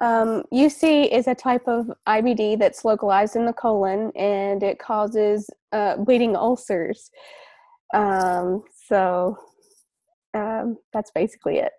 Um, UC is a type of IBD that's localized in the colon and it causes uh, bleeding ulcers. Um, so um, that's basically it.